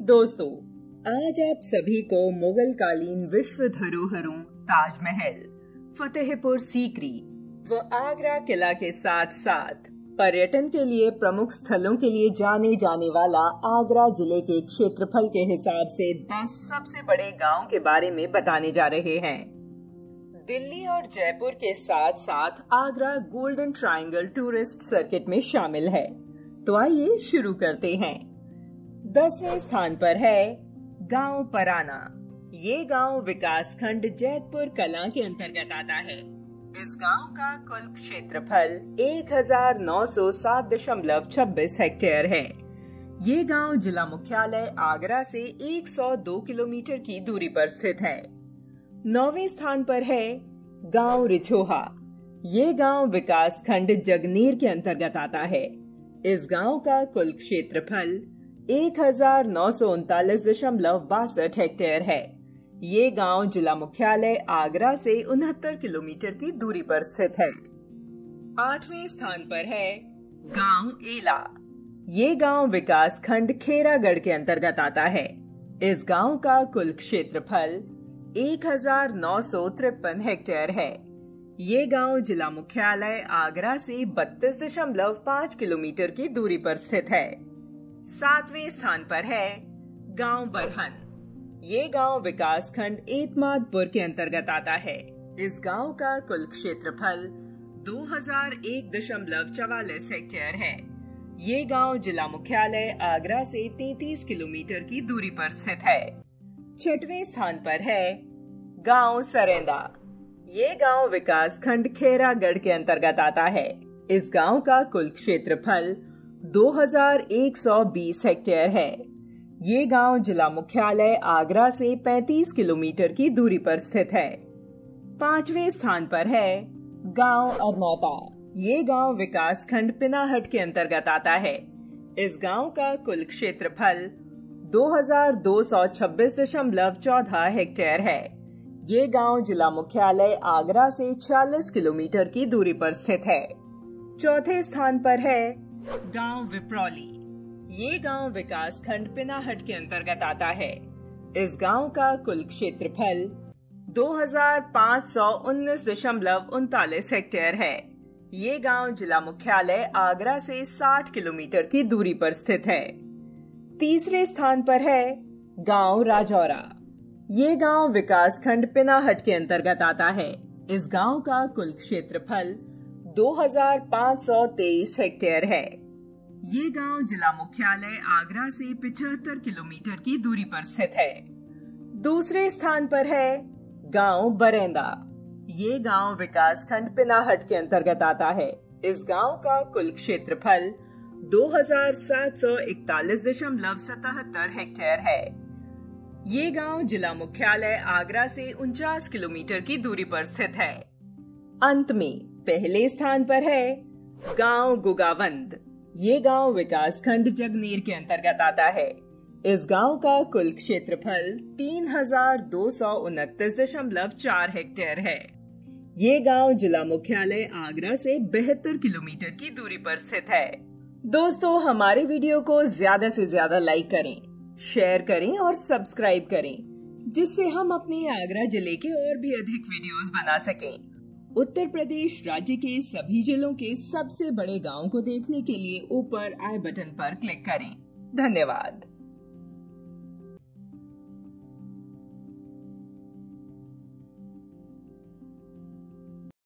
दोस्तों, आज आप सभी को मुगल कालीन विश्व धरोहरों ताजमहल, फतेहपुर सीकरी व आगरा किला के साथ साथ पर्यटन के लिए प्रमुख स्थलों के लिए जाने जाने वाला आगरा ज़िले के क्षेत्रफल के हिसाब से 10 सबसे बड़े गाँव के बारे में बताने जा रहे हैं। दिल्ली और जयपुर के साथ साथ Agra golden triangle tourist circuit में शामिल है। तो आइए शुरू करते हैं। दसवें स्थान पर है गाँव पराना। ये गाँव विकास खंड जैतपुर कला के अंतर्गत आता है। इस गाँव का कुल क्षेत्रफल एक हज़ार नौ सौ सात दशमलव छब्बीस हेक्टेयर है। ये गाँव जिला मुख्यालय आगरा से 102 किलोमीटर की दूरी पर स्थित है। नौवे स्थान पर है गाँव रिछोहा ये गाँव विकास खंड जगनीर के अंतर्गत आता है। इस गाँव का कुल क्षेत्रफल एक हज़ार नौ सौ उनतालीस दशमलव बासठ हेक्टेयर है। ये गाँव जिला मुख्यालय आगरा से उनहत्तर किलोमीटर की दूरी पर स्थित है। आठवें स्थान पर है गाँव एला। ये गाँव विकास खंड खेरागढ़ के अंतर्गत आता है। इस गाँव का कुल क्षेत्रफल एक हज़ार नौ सौ तिरपन हेक्टेयर है। ये गाँव जिला मुख्यालय आगरा से बत्तीस दशमलव पाँच किलोमीटर की दूरी पर स्थित है। सातवें स्थान पर है गाँव बरहन। ये गाँव विकास खंड एतमादपुर के अंतर्गत आता है। इस गाँव का कुल क्षेत्रफल दो हज़ार एक दशमलव चवालीस हेक्टेयर है। ये गाँव जिला मुख्यालय आगरा से 33 किलोमीटर की दूरी पर स्थित है। छठवें स्थान पर है गाँव सरेंदा। ये गाँव विकास खंड खेरागढ़ के अंतर्गत आता है। इस गाँव का कुल क्षेत्रफल 2120 हेक्टेयर है। ये गाँव जिला मुख्यालय आगरा से 35 किलोमीटर की दूरी पर स्थित है। पाँचवें स्थान पर है गाँव अरनौता। ये गाँव विकास खंड पिनाहट के अंतर्गत आता है। इस गाँव का कुल क्षेत्रफल 2226.14 हेक्टेयर है। ये गाँव जिला मुख्यालय आगरा से 40 किलोमीटर की दूरी पर स्थित है। चौथे स्थान पर है गाँव विप्रौली। ये गाँव विकास खंड पिनाहट के अंतर्गत आता है। इस गाँव का कुल क्षेत्रफल दो हज़ार पाँच सौ उन्नीस दशमलव उनतालीस हेक्टेयर है। ये गाँव जिला मुख्यालय आगरा से 60 किलोमीटर की दूरी पर स्थित है। तीसरे स्थान पर है गाँव राजौरा। ये गाँव विकास खंड पिनाहट के अंतर्गत आता है। इस गाँव का कुल क्षेत्रफल 2523 हेक्टेयर है। ये गाँव जिला मुख्यालय आगरा से 75 किलोमीटर की दूरी पर स्थित है। दूसरे स्थान पर है गाँव बरेंदा। ये गाँव विकास खंड पिनाहट के अंतर्गत आता है। इस गाँव का कुल क्षेत्रफल दो हज़ार सात सौ इकतालीस दशमलव सतहत्तर हेक्टेयर है। ये गाँव जिला मुख्यालय आगरा से उनचास किलोमीटर की दूरी पर स्थित है। अंत में पहले स्थान पर है गाँव गुगावंद। ये गाँव विकास खंड जगनीर के अंतर्गत आता है। इस गाँव का कुल क्षेत्रफल तीन हज़ार दो सौ उनतीस दशमलव चार हेक्टेयर है। ये गाँव जिला मुख्यालय आगरा से बेहतर किलोमीटर की दूरी पर स्थित है। दोस्तों, हमारे वीडियो को ज़्यादा से ज़्यादा लाइक करें, शेयर करें और सब्सक्राइब करें, जिससे हम अपने आगरा ज़िले के और भी अधिक वीडियोस बना सकें। उत्तर प्रदेश राज्य के सभी जिलों के सबसे बड़े गाँव को देखने के लिए ऊपर आई बटन पर क्लिक करें। धन्यवाद।